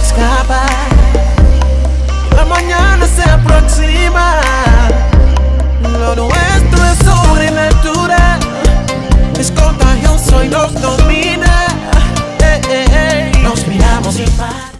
escapa. La mañana se aproxima. Lo nuestro es sobrenatural. Es contagioso y nos domina.